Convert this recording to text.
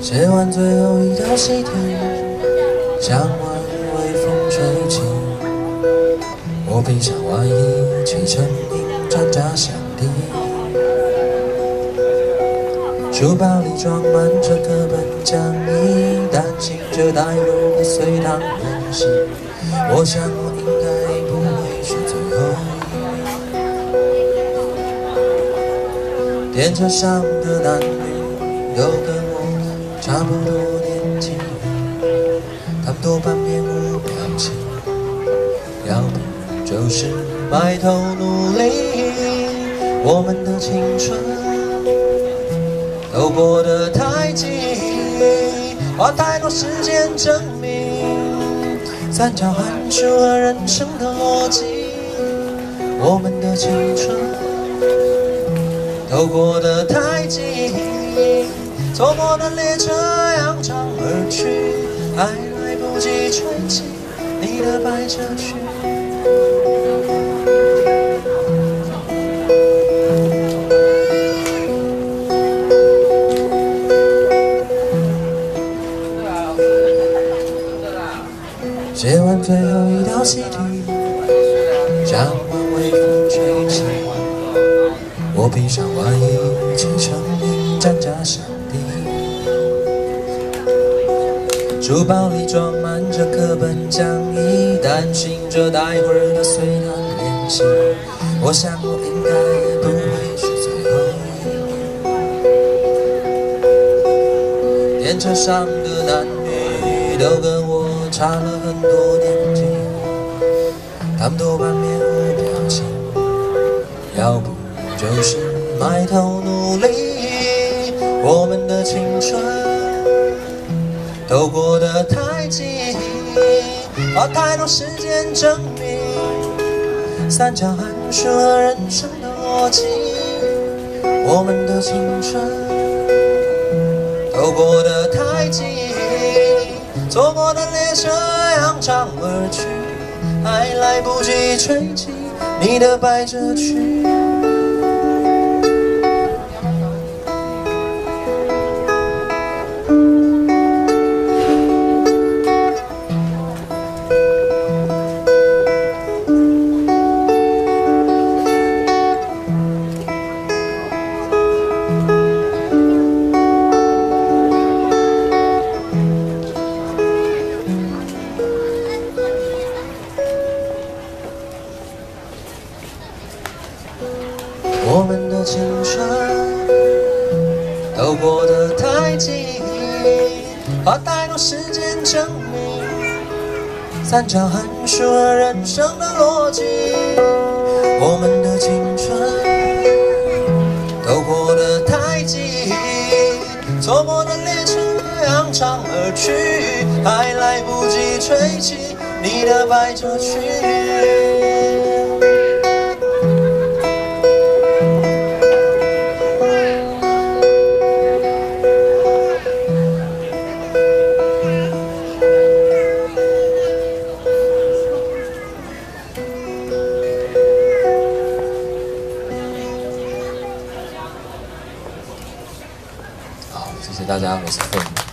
写完最后一条喜帖，向晚微风吹起，我披上外衣，启程迎战家乡书包里装满着课本讲义，担心着待会儿的随堂练习。我想我应该不会是最后一个。电车上的男女都跟我差不多年纪，他们多半面无表情，要不就是埋头努力。我们的青春都过得太急，花太多时间证明三角函数和人生的逻辑。我们的青春都过得太急，错过的列车扬长而去，还来不及吹起你的百褶裙。写完最后一道习题，向晚微风吹起，我披上外衣，启程迎战家乡地。书包里装满着课本讲义，担心着待会儿的随堂练习。我想我应该不会是最后一个。电车上的男女都跟我差了很多年纪，他们多半面无表情，要不就是埋头努力。我们的青春都过得太急，花太多时间证明三角函数和人生的逻辑。我们的青春都过得太急，错过的列车扬长而去，还来不及吹起你的百褶裙。我们的青春都过得太急，花太多时间证明三角函数和人生的逻辑。我们的青春都过得太急，错过的列车扬长而去，还来不及吹起你的百褶裙。大家，我是凤。